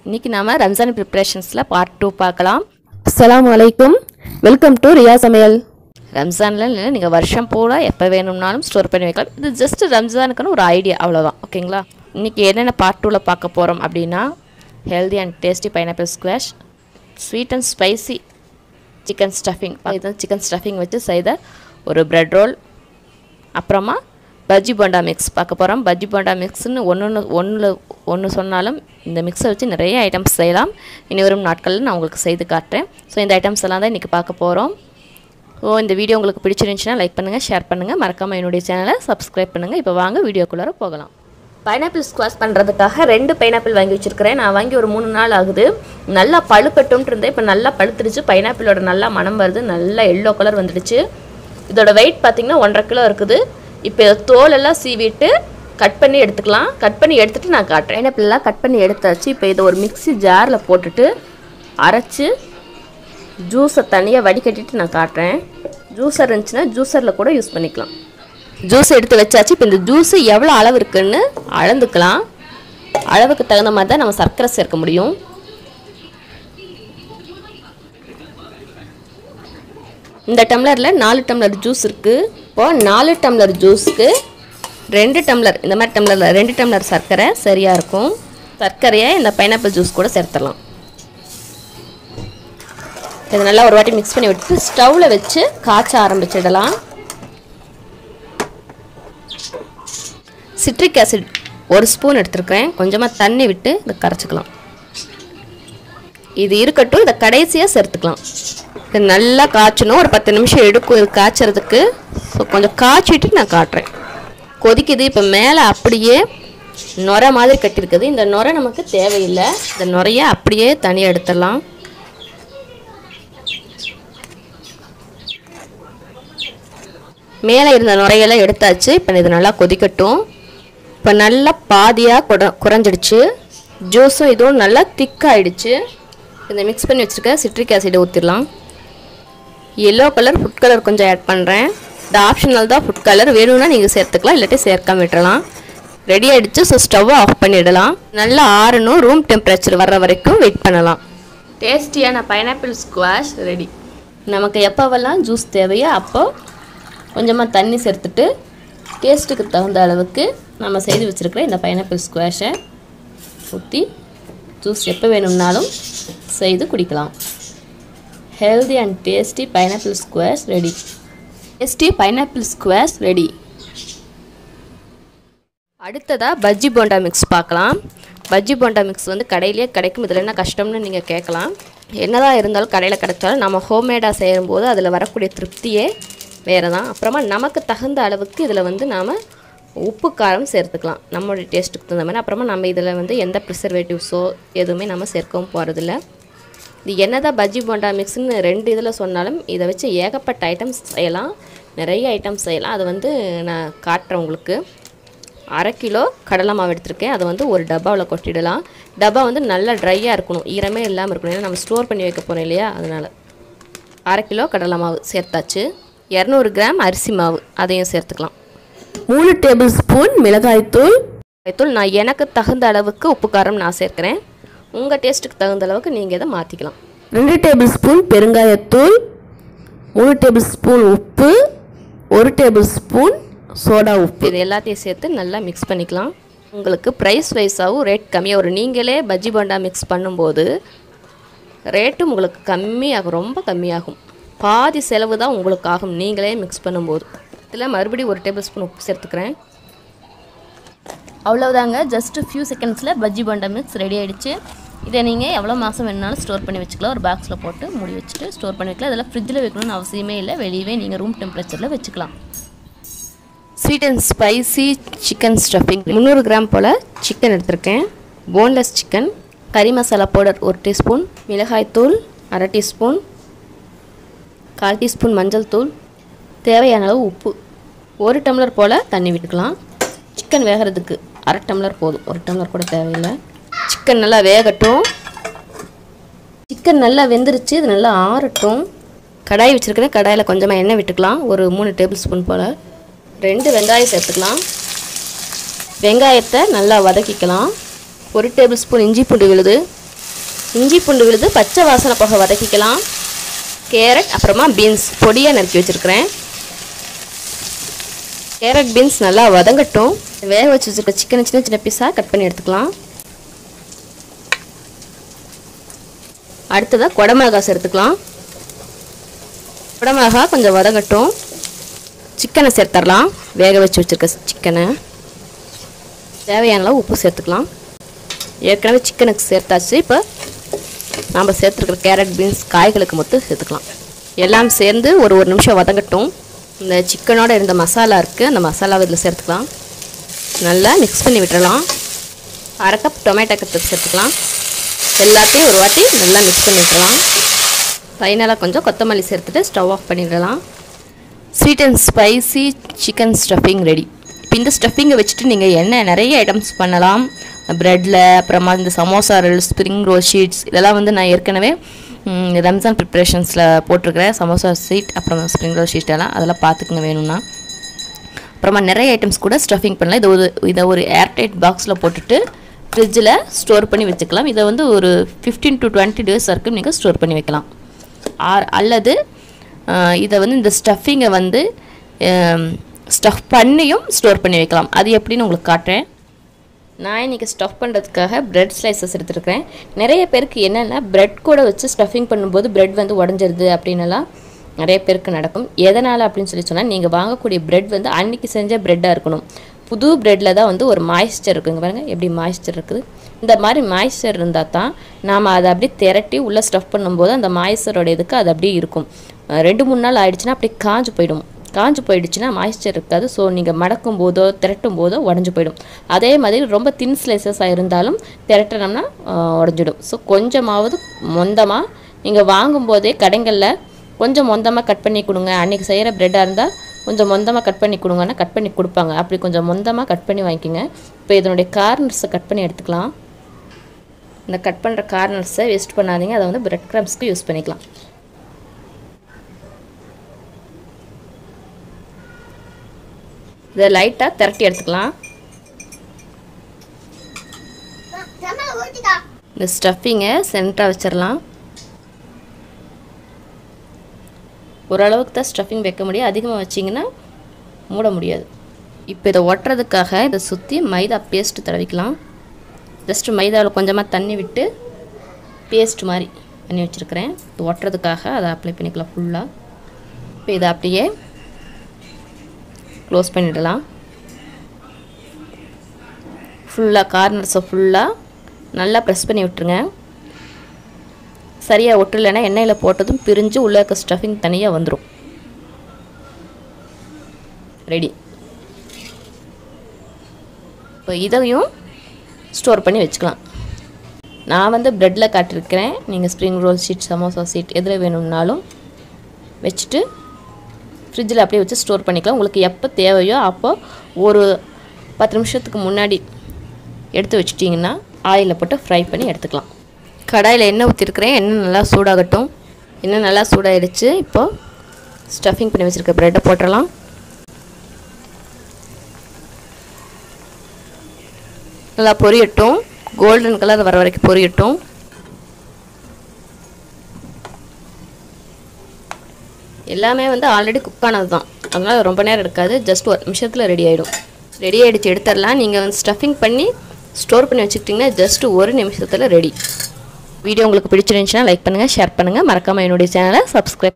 இன்னைக்கு நாம Ramzan ப்ரிப்பரேஷன்ஸில் part two பார்க்கலாம். அஸ்ஸலாமு அலைக்கும் வெல்கம் டு ரியா சமையல் ரம்ஜானில் இல்லை நீங்கள் வருஷம் பூரா எப்போ வேணும்னாலும் ஸ்டோர் பண்ணி வைக்கலாம். இது ஜஸ்ட் ரம்ஜானுக்குன்னு ஒரு ஐடியா அவ்வளோதான் ஓகேங்களா இன்றைக்கி என்னென்ன பார்ட் டூவில் பார்க்க போகிறோம் அப்படின்னா healthy and tasty pineapple squash sweet and spicy chicken stuffing இதுதான் சிக்கன் ஸ்டஃபிங் வச்சு செய்த ஒரு பிரெட் ரோல் அப்புறமா பஜ்ஜி போண்டா மிக்ஸ் பார்க்க போகிறோம் பஜ்ஜி போண்டா மிக்ஸ்னு ஒன்று ஒன்று ஒன்றில் ஒன்று சொன்னாலும் இந்த மிக்ஸை வச்சு நிறைய ஐட்டம்ஸ் செய்யலாம். இனி வரும் நாட்களில் நான் உங்களுக்கு செய்து காட்டுறேன். ஸோ இந்த ஐட்டம்ஸ் எல்லாம் தான் இன்றைக்கி பார்க்க போகிறோம் ஓ இந்த வீடியோ உங்களுக்கு பிடிச்சிருந்துச்சுன்னா லைக் பண்ணுங்கள் ஷேர் பண்ணுங்கள் மறக்காமல் என்னுடைய சேனலை சப்ஸ்கிரைப் பண்ணுங்கள் இப்போ வாங்க வீடியோக்குள்ளார போகலாம். பைனாப்பிள் ஸ்குவாஷ் பண்ணுறதுக்காக ரெண்டு பைனாப்பிள் வாங்கி வச்சுருக்கிறேன். நான் வாங்கி ஒரு மூணு நாள் ஆகுது. நல்லா பழுக்கட்டும்ட்டு இருந்தேன். இப்போ நல்லா பழுத்துருச்சு. பைனாப்பிளோட நல்லா மனம் வருது. நல்லா எல்லோ கலர் வந்துடுச்சு. இதோட வெயிட் பார்த்திங்கன்னா ஒன்றரை கிலோ இருக்குது. இப்போ தோலெல்லாம் சீவிட்டு கட் பண்ணி எடுத்துக்கலாம். கட் பண்ணி எடுத்துகிட்டு நான் காட்டுறேன். பைனாப்பிள்லாம் கட் பண்ணி எடுத்தாச்சு. இப்போ இதை ஒரு மிக்ஸி ஜாரில் போட்டுட்டு அரைச்சி ஜூஸை தனியாக வடிகட்டிட்டு நான் காட்டுறேன். ஜூஸர் இருந்துச்சுன்னா ஜூஸரில் கூட யூஸ் பண்ணிக்கலாம். ஜூஸ் எடுத்து வச்சாச்சு. இப்போ இந்த ஜூஸு எவ்வளோ அளவு இருக்குதுன்னு அளந்துக்கலாம். அளவுக்கு தகுந்த மாதிரி தான் நம்ம சர்க்கரை சேர்க்க முடியும். இந்த டம்ளரில் நாலு டம்ளர் ஜூஸ் இருக்குது இப்போது நாலு டம்ளர் ஜூஸுக்கு ரெண்டு டம்ளர் இந்த மாதிரி டம்ளரில் ரெண்டு டம்ளர் சர்க்கரை சரியாக இருக்கும். சர்க்கரையை இந்த பைனாப்பிள் ஜூஸ் கூட சேர்த்துடலாம். இதை நல்லா ஒரு வாட்டி மிக்ஸ் பண்ணி விட்டு ஸ்டவ்வில் வச்சு காய்ச்ச ஆரம்பிச்சிடலாம். சிட்ரிக் ஆசிட் ஒரு ஸ்பூன் எடுத்துருக்கிறேன். கொஞ்சமாக தண்ணி விட்டு இதை கரைச்சிக்கலாம். இது இருக்கட்டும் இதை கடைசியாக சேர்த்துக்கலாம். இது நல்லா காய்ச்சணும். ஒரு பத்து நிமிஷம் எடுக்கும் இது காய்ச்சறதுக்கு. ஸோ கொஞ்சம் காய்ச்சிட்டு நான் காட்டுறேன். கொதிக்குது. இப்போ மேலே அப்படியே நுரை மாதிரி கட்டியிருக்குது. இந்த நுரை நமக்கு தேவையில்லை. இந்த நுரையை அப்படியே தனியாக எடுத்துடலாம். மேலே இருந்த நுரையெல்லாம் எடுத்தாச்சு. இப்போ இது நல்லா கொதிக்கட்டும். இப்போ நல்லா பாதியாக குற குறைஞ்சிடுச்சு. ஜூஸும் இதுவும் நல்லா திக்காயிடுச்சு இதை மிக்ஸ் பண்ணி வச்சுருக்க சிட்ரிக் ஆசிடை ஊற்றிடலாம் எல்லோ கலர் ஃபுட் கலர் கொஞ்சம் ஆட் பண்ணுறேன் இந்த ஆப்ஷனல் தான் ஃபுட் கலர் வேணும்னா நீங்கள் சேர்த்துக்கலாம் இல்லாட்டி சேர்க்காம விட்டுறலாம். ரெடி ஆகிடுச்சு ஸோ ஸ்டவ்வை ஆஃப் பண்ணிடலாம். நல்லா ஆறணும் ரூம் டெம்பரேச்சர் வர்ற வரைக்கும் வெயிட் பண்ணலாம். டேஸ்டியான பைனாப்பிள் ஸ்குவாஷ் ரெடி நமக்கு எப்போவெல்லாம் ஜூஸ் தேவையோ அப்போ கொஞ்சமாக தண்ணி சேர்த்துட்டு டேஸ்ட்டுக்கு தகுந்த அளவுக்கு நம்ம செய்து வச்சுருக்கிற இந்த பைனாப்பிள் ஸ்குவாஷை ஊற்றி ஜூஸ் எப்போ வேணும்னாலும் செய்து குடிக்கலாம். Healthy and tasty pineapple squash ready tasty pineapple squash ready அடுத்ததாக பஜ்ஜி போண்டா மிக்ஸ் பார்க்கலாம். பஜ்ஜி போண்டா மிக்ஸ் வந்து கடையிலே கிடைக்கும். இதில் என்ன கஷ்டம்னு நீங்கள் கேட்கலாம். என்னதான் இருந்தாலும் கடையில் கிடைச்சாலும் நம்ம ஹோம்மேடாக செய்யும்போது அதில் வரக்கூடிய திருப்தியே வேறு தான் அப்புறமா நமக்கு தகுந்த அளவுக்கு இதில் வந்து நாம் உப்பு காரம் சேர்த்துக்கலாம். நம்மளுடைய டேஸ்ட்டுக்கு தகுந்த மாதிரி. அப்புறமா நம்ம இதில் வந்து எந்த ப்ரிசர்வேட்டிவ்ஸோ எதுவுமே நம்ம சேர்க்கவும் போகிறதில்ல இது என்னதான் பஜ்ஜி போண்டா மிக்ஸ்னு ரெண்டு இதில் சொன்னாலும் இதை வச்சு ஏகப்பட்ட ஐட்டம்ஸ் செய்யலாம். நிறைய ஐட்டம்ஸ் செய்யலாம். அது வந்து நான் காட்டுறேன் உங்களுக்கு. அரை கிலோ கடலை மாவு எடுத்திருக்கேன். அதை வந்து ஒரு டப்பாவில் கொட்டிடலாம். டப்பா வந்து நல்லா ட்ரையாக இருக்கணும். ஈரமே இல்லாமல் இருக்கணும். ஏன்னா நம்ம ஸ்டோர் பண்ணி வைக்க போகிறோம் இல்லையா? அதனால். அரை கிலோ கடலை மாவு சேர்த்தாச்சு. இரநூறு கிராம் அரிசி மாவு. அதையும் சேர்த்துக்கலாம். மூணு டேபிள் ஸ்பூன் மிளகாய்த்தூள் தூள் நான் எனக்கு தகுந்த அளவுக்கு உப்பு காரம் நான் சேர்க்குறேன். உங்கள் டேஸ்ட்டுக்கு தகுந்த அளவுக்கு நீங்கள் இதை மாற்றிக்கலாம் ரெண்டு டேபிள் ஸ்பூன் பெருங்காயத்தூள். மூணு டேபிள் ஸ்பூன் உப்பு. ஒரு டேபிள் ஸ்பூன் சோடா உப்பு. இது எல்லாத்தையும் சேர்த்து நல்லா மிக்ஸ் பண்ணிக்கலாம். உங்களுக்கு ப்ரைஸ் வைஸாகவும் ரேட் கம்மியாக ஒரு நீங்களே பஜ்ஜி போண்டா மிக்ஸ் பண்ணும்போது ரேட்டும் உங்களுக்கு கம்மியாகும் ரொம்ப கம்மியாகும். பாதி செலவு தான் உங்களுக்கு ஆகும் நீங்களே மிக்ஸ் பண்ணும்போது. இதில் மறுபடியும் ஒரு டேபிள் ஸ்பூன் உப்பு சேர்த்துக்கிறேன். அவ்வளோதாங்க ஜஸ்ட் ஃபியூ செகண்ட்ஸில் பஜ்ஜி போண்டா மிக்ஸ் ரெடி ஆகிடுச்சு இதை நீங்கள் எவ்வளோ மாதம் வேணுனாலும் ஸ்டோர் பண்ணி வச்சுக்கலாம். ஒரு பாக்ஸில் போட்டு மூடி வச்சுட்டு ஸ்டோர் பண்ணி வைக்கலாம். இதெல்லாம் ஃப்ரிட்ஜில் வைக்கணும்னு அவசியமே இல்லை. வெளியவே நீங்கள் ரூம் டெம்பரேச்சரில் வச்சுக்கலாம். Sweet and spicy chicken stuffing முந்நூறு கிராம் போல் சிக்கன் எடுத்திருக்கேன். போன்லெஸ் சிக்கன் கறி மசாலா பவுடர் ஒரு டீஸ்பூன். மிளகாய்த்தூள் அரை டீஸ்பூன். கால் டீஸ்பூன் மஞ்சள் தூள். தேவையான அளவு உப்பு. ஒரு டம்ளர் போல் தண்ணி விட்டுக்கலாம். சிக்கன் வேகிறதுக்கு அரை டம்ளர் போதும். ஒரு டம்ளர் கூட தேவையில்லை. சிக்கன் நல்லா வேகட்டும். சிக்கன் நல்லா வெந்துருச்சு இது நல்லா ஆறட்டும். கடாய் வச்சுருக்கிறேன். கடாயில் கொஞ்சமாக எண்ணெய் விட்டுக்கலாம். ஒரு மூணு டேபிள் ஸ்பூன் போல். ரெண்டு வெங்காயம் சேர்த்துக்கலாம். வெங்காயத்தை நல்லா வதக்கிக்கலாம். ஒரு டேபிள் ஸ்பூன் இஞ்சி பூண்டு விழுது. இஞ்சி பூண்டு விழுது பச்சை வாசனை போக வதக்கிக்கலாம். கேரட் அப்புறமா பீன்ஸ் பொடியாக நறுக்கி வச்சுருக்கிறேன். கேரட் பீன்ஸ் நல்லா வதங்கட்டும். வேக வச்சு வச்சுருக்க சிக்கனை சின்ன சின்ன பீஸாக கட் பண்ணி எடுத்துக்கலாம். அடுத்ததாக குடமிளகா சேர்த்துக்கலாம். குடமிளகா கொஞ்சம் வதங்கட்டும். சிக்கனை சேர்த்துடலாம் வேக வச்சு வச்சுருக்க சிக்கனை. தேவையான உப்பு சேர்த்துக்கலாம். ஏற்கனவே சிக்கனுக்கு சேர்த்தாச்சு. இப்போ நாம் சேர்த்துருக்கிற கேரட் பீன்ஸ் காய்களுக்கு மொத்தம் சேர்த்துக்கலாம். எல்லாம் சேர்ந்து ஒரு ஒரு நிமிஷம் வதங்கட்டும். இந்த சிக்கனோட இருந்த மசாலா இருக்குது அந்த மசாலாவை இதில் சேர்த்துக்கலாம். நல்லா மிக்ஸ் பண்ணி விட்டுறலாம். அரை கப் டொமேட்டோ கத்து சேர்த்துக்கலாம். எல்லாத்தையும் ஒரு வாட்டி நல்லா மிக்ஸ் பண்ணிடலாம் ஃபைனலாக கொஞ்சம் கொத்தமல்லி சேர்த்துட்டு ஸ்டவ் ஆஃப் பண்ணிடலாம். Sweet and spicy chicken stuffing ready இப்போ இந்த ஸ்டஃபிங்கை வச்சுட்டு நீங்கள் என்ன நிறைய ஐட்டம்ஸ் பண்ணலாம். ப்ரெட்டில் அப்புறமா இந்த samosa roll spring roll sheets இதெல்லாம் வந்து நான் ஏற்கனவே ரம்ஜான் ப்ரிப்ரேஷன்ஸில் போட்டிருக்கிறேன். சமோசா சீட் அப்புறம் ஸ்ப்ரிங் ரோல் ஷீட் எல்லாம் அதெல்லாம் பார்த்துக்குங்க வேணும்னா. அப்புறமா நிறைய ஐட்டம்ஸ் கூட ஸ்டஃபிங் பண்ணலாம். இது ஒரு இதை ஒரு ஏர்டைட் பாக்ஸில் போட்டுட்டு ஃப்ரிட்ஜில் ஸ்டோர் பண்ணி வச்சுக்கலாம். இதை வந்து ஒரு ஃபிஃப்டீன் டு டுவெண்ட்டி டேஸ் வரைக்கும் நீங்கள் ஸ்டோர் பண்ணி வைக்கலாம். ஆர் அல்லது இதை வந்து இந்த ஸ்டஃபிங்கை வந்து ஸ்டஃப் பண்ணியும் ஸ்டோர் பண்ணி வைக்கலாம். அது எப்படின்னு உங்களுக்கு காட்டுறேன். நான் இன்றைக்கி ஸ்டஃப் பண்ணுறதுக்காக ப்ரெட் ஸ்லைசஸ் எடுத்துருக்கிறேன். நிறைய பேருக்கு என்னென்னா ப்ரெட் கூட வச்சு ஸ்டஃபிங் பண்ணும்போது ப்ரெட் வந்து உடஞ்சிருது அப்படின்னுலாம் நிறைய பேருக்கு நடக்கும். எதனால் அப்படின்னு சொல்லி சொன்னால் நீங்கள் வாங்கக்கூடிய ப்ரெட் வந்து அன்னைக்கு செஞ்ச ப்ரெட்டாக இருக்கணும். புது ப்ரெட்டில் தான் வந்து ஒரு மாய்ஸ்சர் இருக்குங்க பாருங்கள் எப்படி மாய்ஸ்சர் இருக்குது? இந்த மாதிரி மாய்ஸ்சர் இருந்தால் தான் நாம் அதை அப்படியே திரட்டி உள்ளே ஸ்டஃப் பண்ணும்போது அந்த மாய்ஸ்சரோட இதுக்கு அது அப்படியே இருக்கும். ரெண்டு மூணு நாள் ஆயிடுச்சுன்னா அப்படியே காஞ்சு போயிடும். காஞ்சு போயிடுச்சுன்னா மாய்ஸ்சர் இருக்காது. ஸோ நீங்கள் மடக்கும் போதோ திரட்டும் போதோ உடஞ்சி போயிடும். அதே மாதிரி ரொம்ப தின் ஸ்லைசஸாக இருந்தாலும் திரட்டினோம்னா உடஞ்சிடும். ஸோ கொஞ்சமாவது மொந்தமாக நீங்கள் வாங்கும்போதே கடைகளில் கொஞ்சம் மொந்தமாக கட் பண்ணி கொடுங்க. அன்றைக்கி செய்கிற ப்ரெட்டாக இருந்தால் கொஞ்சம் மொந்தமாக கட் பண்ணி கொடுங்கன்னா கட் பண்ணி கொடுப்பாங்க. அப்படி கொஞ்சம் மொந்தமாக கட் பண்ணி வாங்கிக்கோங்க. இப்போ இதனுடைய கார்னர்ஸை கட் பண்ணி எடுத்துக்கலாம். இந்த கட் பண்ணுற கார்னர்ஸை வேஸ்ட் பண்ணாதீங்க. அதை வந்து பிரெட் க்ரம்ஸ்க்கு யூஸ் பண்ணிக்கலாம். இதை லைட்டாக திரட்டி எடுத்துக்கலாம். இந்த ஸ்டஃபிங்கை சென்டராக வச்சிடலாம். ஓரளவுக்கு தான் ஸ்டஃபிங் வைக்க முடியும். அதிகமாக வச்சிங்கன்னா மூட முடியாது. இப்போ இதை ஒட்டுறதுக்காக இதை சுற்றி மைதா பேஸ்ட்டு தடவிக்கலாம். ஜஸ்ட்டு மைதாவில் கொஞ்சமாக தண்ணி விட்டு பேஸ்ட் மாதிரி பண்ணி வச்சுருக்கிறேன். இது ஒட்டுறதுக்காக அதை அப்ளை பண்ணிக்கலாம் ஃபுல்லாக இப்போ இதை அப்படியே க்ளோஸ் பண்ணிடலாம். ஃபுல்லாக கார்னர்ஸை ஃபுல்லாக நல்லா ப்ரெஸ் பண்ணி விட்டுருங்க. சரியாக ஒட்டலைன்னா எண்ணெயில் போட்டதும் பிரிஞ்சு உள்ளே இருக்க ஸ்டஃபிங் தனியாக வந்துடும் ரெடி இப்போ இதையும் ஸ்டோர் பண்ணி வச்சுக்கலாம். நான் வந்து ப்ரெட்டில் காட்டிருக்கிறேன் நீங்கள் spring roll sheet samosa sheet எதில் வேணும்னாலும் வச்சுட்டு ஃப்ரிட்ஜில் அப்படியே வச்சு ஸ்டோர் பண்ணிக்கலாம். உங்களுக்கு எப்போ தேவையோ அப்போ ஒரு பத்து நிமிஷத்துக்கு முன்னாடி எடுத்து வச்சிட்டிங்கன்னா ஆயிலில் போட்டு ஃப்ரை பண்ணி எடுத்துக்கலாம். கடாயில் எண்ணெய் ஊற்றிருக்கிறேன் எண்ணெய் நல்லா சூடாகட்டும். எண்ணெய் நல்லா சூடாகிடுச்சு இப்போது ஸ்டஃபிங் பண்ணி வச்சுருக்க ப்ரெட்டை போட்டுடலாம் நல்லா பொரியட்டும். கோல்டன் கலர் வர வரைக்கும் பொரியட்டும். எல்லாமே வந்து ஆல்ரெடி குக் ஆனது தான் அதனால் ரொம்ப நேரம் எடுக்காது. ஜஸ்ட் ஒரு நிமிஷத்தில் ரெடி ஆகிடும் ரெடி ஆகிடுச்சு எடுத்துடலாம். நீங்கள் வந்து ஸ்டஃபிங் பண்ணி ஸ்டோர் பண்ணி வச்சுக்கிட்டிங்கன்னா ஜஸ்ட் ஒரு நிமிஷத்தில் ரெடி வீடியோ உங்களுக்கு பிடிச்சிருந்துச்சுன்னா லைக் பண்ணுங்கள் ஷேர் பண்ணுங்கள் மறக்காமல் என்னுடைய சேனலை சப்ஸ்கிரைப்